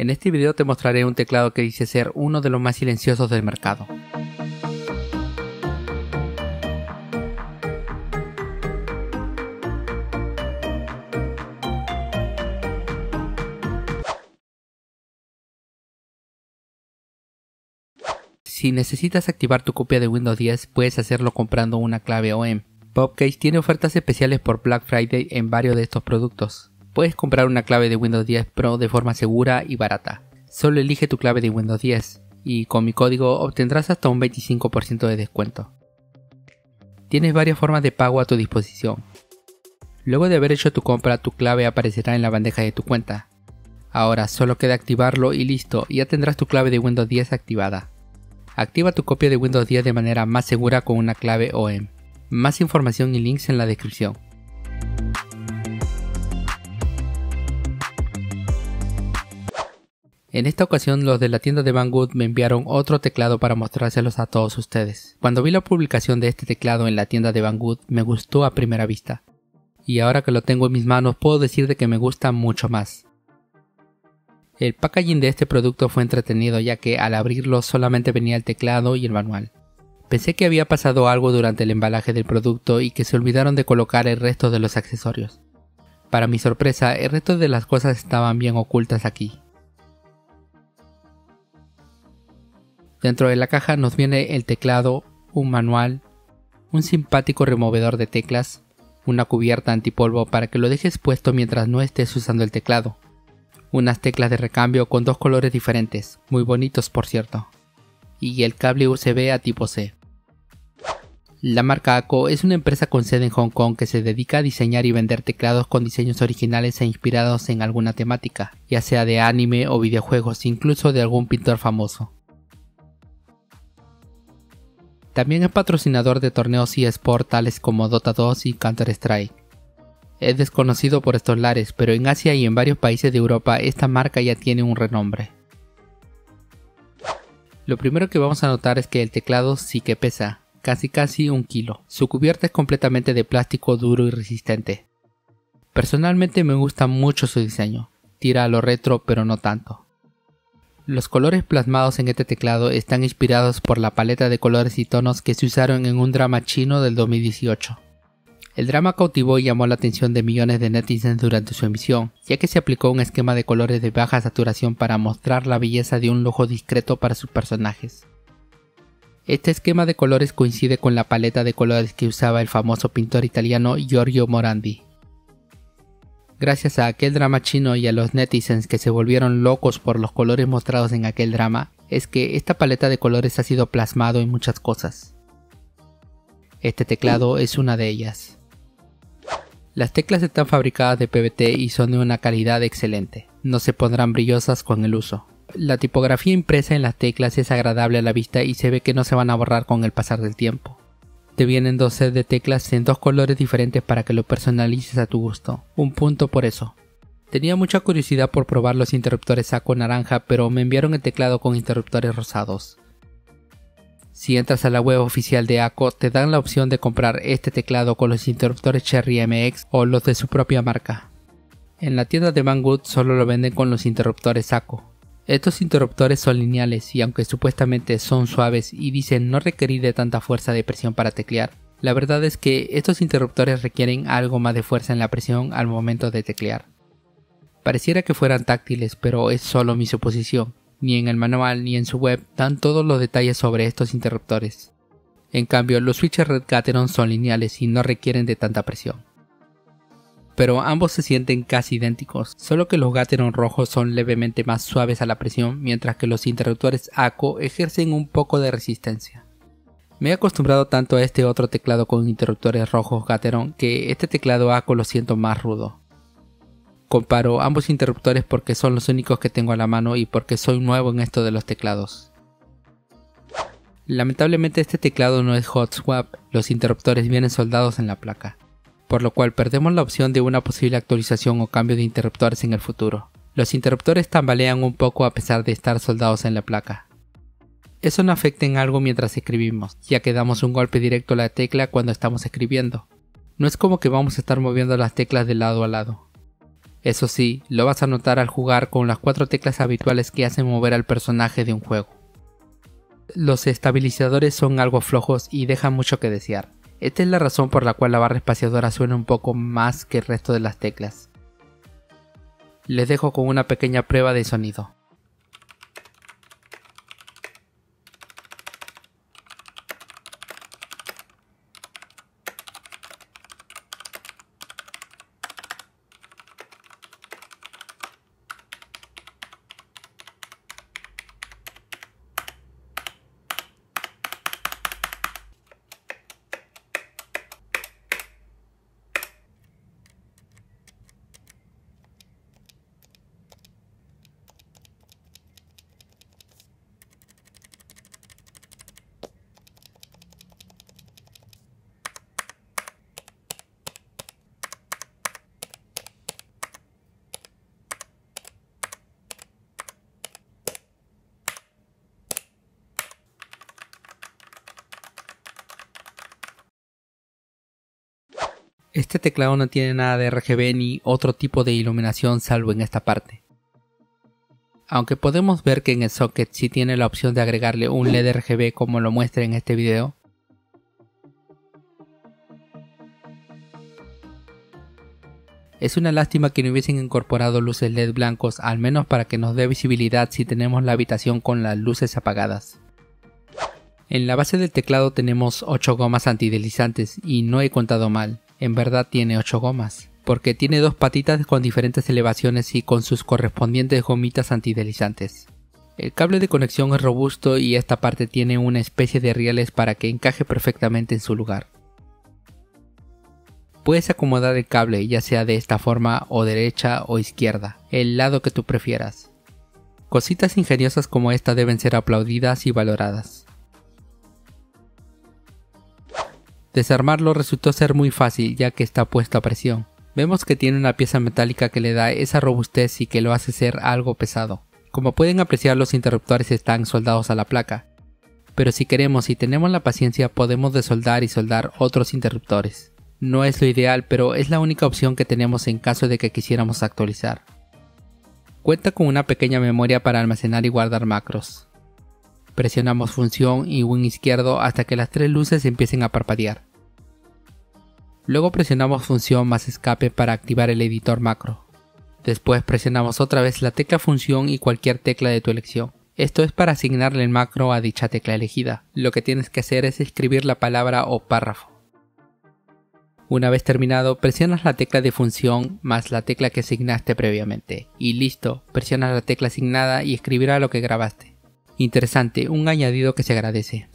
En este video te mostraré un teclado que dice ser uno de los más silenciosos del mercado. Si necesitas activar tu copia de Windows 10, puedes hacerlo comprando una clave OEM. Popcase tiene ofertas especiales por Black Friday en varios de estos productos. Puedes comprar una clave de Windows 10 Pro de forma segura y barata. Solo elige tu clave de Windows 10 y con mi código obtendrás hasta un 25% de descuento. Tienes varias formas de pago a tu disposición. Luego de haber hecho tu compra, tu clave aparecerá en la bandeja de tu cuenta. Ahora solo queda activarlo y listo, ya tendrás tu clave de Windows 10 activada. Activa tu copia de Windows 10 de manera más segura con una clave OEM. Más información y links en la descripción. En esta ocasión los de la tienda de Banggood me enviaron otro teclado para mostrárselos a todos ustedes. Cuando vi la publicación de este teclado en la tienda de Banggood me gustó a primera vista. Y ahora que lo tengo en mis manos puedo decir de que me gusta mucho más. El packaging de este producto fue entretenido ya que al abrirlo solamente venía el teclado y el manual. Pensé que había pasado algo durante el embalaje del producto y que se olvidaron de colocar el resto de los accesorios. Para mi sorpresa, el resto de las cosas estaban bien ocultas aquí. Dentro de la caja nos viene el teclado, un manual, un simpático removedor de teclas, una cubierta antipolvo para que lo dejes puesto mientras no estés usando el teclado, unas teclas de recambio con dos colores diferentes, muy bonitos por cierto, y el cable USB a tipo C. La marca ACO es una empresa con sede en Hong Kong que se dedica a diseñar y vender teclados con diseños originales e inspirados en alguna temática, ya sea de anime o videojuegos, incluso de algún pintor famoso. También es patrocinador de torneos eSport tales como Dota 2 y Counter-Strike. Es desconocido por estos lares, pero en Asia y en varios países de Europa esta marca ya tiene un renombre. Lo primero que vamos a notar es que el teclado sí que pesa, casi casi un kilo. Su cubierta es completamente de plástico duro y resistente. Personalmente me gusta mucho su diseño, tira a lo retro pero no tanto. Los colores plasmados en este teclado están inspirados por la paleta de colores y tonos que se usaron en un drama chino del 2018. El drama cautivó y llamó la atención de millones de netizens durante su emisión, ya que se aplicó un esquema de colores de baja saturación para mostrar la belleza de un lujo discreto para sus personajes. Este esquema de colores coincide con la paleta de colores que usaba el famoso pintor italiano Giorgio Morandi. Gracias a aquel drama chino y a los netizens que se volvieron locos por los colores mostrados en aquel drama, es que esta paleta de colores ha sido plasmado en muchas cosas. Este teclado es una de ellas. Las teclas están fabricadas de PBT y son de una calidad excelente, no se pondrán brillosas con el uso. La tipografía impresa en las teclas es agradable a la vista y se ve que no se van a borrar con el pasar del tiempo. Te vienen dos sets de teclas en dos colores diferentes para que lo personalices a tu gusto. Un punto por eso. Tenía mucha curiosidad por probar los interruptores saco naranja, pero me enviaron el teclado con interruptores rosados. Si entras a la web oficial de ACO, te dan la opción de comprar este teclado con los interruptores Cherry MX o los de su propia marca. En la tienda de Banggood solo lo venden con los interruptores ACO. Estos interruptores son lineales y aunque supuestamente son suaves y dicen no requerir de tanta fuerza de presión para teclear, la verdad es que estos interruptores requieren algo más de fuerza en la presión al momento de teclear. Pareciera que fueran táctiles, pero es solo mi suposición. Ni en el manual ni en su web dan todos los detalles sobre estos interruptores. En cambio, los switches Red Gateron son lineales y no requieren de tanta presión pero ambos se sienten casi idénticos, solo que los Gateron rojos son levemente más suaves a la presión, mientras que los interruptores ACO ejercen un poco de resistencia. Me he acostumbrado tanto a este otro teclado con interruptores rojos Gateron que este teclado ACO lo siento más rudo. Comparo ambos interruptores porque son los únicos que tengo a la mano y porque soy nuevo en esto de los teclados. Lamentablemente este teclado no es hot swap, los interruptores vienen soldados en la placa por lo cual perdemos la opción de una posible actualización o cambio de interruptores en el futuro. Los interruptores tambalean un poco a pesar de estar soldados en la placa. Eso no afecta en algo mientras escribimos, ya que damos un golpe directo a la tecla cuando estamos escribiendo. No es como que vamos a estar moviendo las teclas de lado a lado. Eso sí, lo vas a notar al jugar con las cuatro teclas habituales que hacen mover al personaje de un juego. Los estabilizadores son algo flojos y dejan mucho que desear. Esta es la razón por la cual la barra espaciadora suena un poco más que el resto de las teclas. Les dejo con una pequeña prueba de sonido. Este teclado no tiene nada de RGB ni otro tipo de iluminación salvo en esta parte. Aunque podemos ver que en el socket sí tiene la opción de agregarle un LED RGB como lo muestra en este video. Es una lástima que no hubiesen incorporado luces LED blancos al menos para que nos dé visibilidad si tenemos la habitación con las luces apagadas. En la base del teclado tenemos 8 gomas antideslizantes y no he contado mal en verdad tiene 8 gomas, porque tiene dos patitas con diferentes elevaciones y con sus correspondientes gomitas antideslizantes. El cable de conexión es robusto y esta parte tiene una especie de rieles para que encaje perfectamente en su lugar. Puedes acomodar el cable ya sea de esta forma o derecha o izquierda, el lado que tú prefieras. Cositas ingeniosas como esta deben ser aplaudidas y valoradas. Desarmarlo resultó ser muy fácil ya que está puesto a presión. Vemos que tiene una pieza metálica que le da esa robustez y que lo hace ser algo pesado. Como pueden apreciar los interruptores están soldados a la placa, pero si queremos y tenemos la paciencia podemos desoldar y soldar otros interruptores. No es lo ideal pero es la única opción que tenemos en caso de que quisiéramos actualizar. Cuenta con una pequeña memoria para almacenar y guardar macros. Presionamos función y win izquierdo hasta que las tres luces empiecen a parpadear. Luego presionamos función más escape para activar el editor macro. Después presionamos otra vez la tecla función y cualquier tecla de tu elección. Esto es para asignarle el macro a dicha tecla elegida. Lo que tienes que hacer es escribir la palabra o párrafo. Una vez terminado, presionas la tecla de función más la tecla que asignaste previamente. Y listo, presionas la tecla asignada y escribirá lo que grabaste. Interesante, un añadido que se agradece.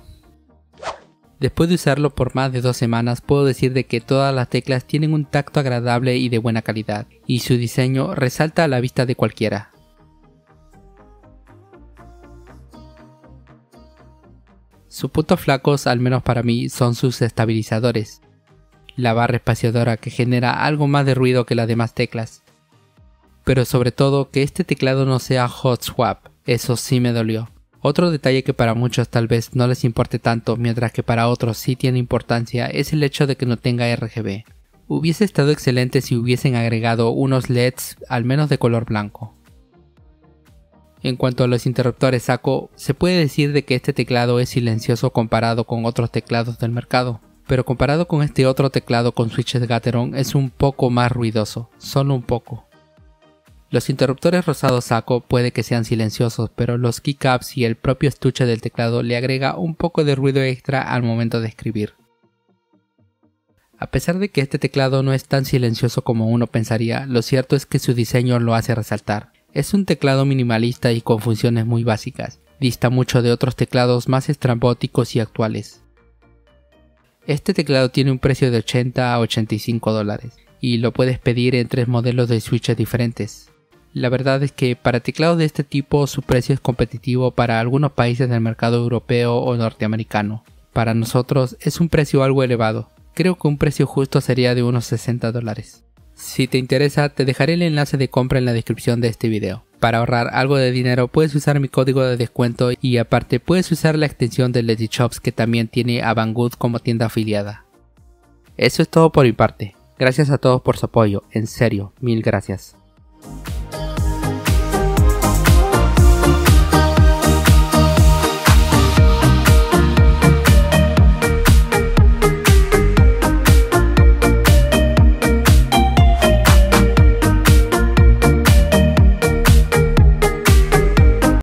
Después de usarlo por más de dos semanas puedo decir de que todas las teclas tienen un tacto agradable y de buena calidad, y su diseño resalta a la vista de cualquiera. Sus puntos flacos, al menos para mí, son sus estabilizadores. La barra espaciadora que genera algo más de ruido que las demás teclas. Pero sobre todo que este teclado no sea hot swap, eso sí me dolió. Otro detalle que para muchos tal vez no les importe tanto, mientras que para otros sí tiene importancia, es el hecho de que no tenga RGB. Hubiese estado excelente si hubiesen agregado unos LEDs al menos de color blanco. En cuanto a los interruptores saco, se puede decir de que este teclado es silencioso comparado con otros teclados del mercado, pero comparado con este otro teclado con switches Gateron es un poco más ruidoso, solo un poco. Los interruptores rosados saco puede que sean silenciosos, pero los keycaps y el propio estuche del teclado le agrega un poco de ruido extra al momento de escribir. A pesar de que este teclado no es tan silencioso como uno pensaría, lo cierto es que su diseño lo hace resaltar. Es un teclado minimalista y con funciones muy básicas, dista mucho de otros teclados más estrambóticos y actuales. Este teclado tiene un precio de 80 a 85 dólares y lo puedes pedir en tres modelos de switches diferentes. La verdad es que para teclados de este tipo su precio es competitivo para algunos países del mercado europeo o norteamericano. Para nosotros es un precio algo elevado. Creo que un precio justo sería de unos 60 dólares. Si te interesa, te dejaré el enlace de compra en la descripción de este video. Para ahorrar algo de dinero puedes usar mi código de descuento y aparte puedes usar la extensión de Lady Shops que también tiene a Banggood como tienda afiliada. Eso es todo por mi parte. Gracias a todos por su apoyo, en serio, mil gracias.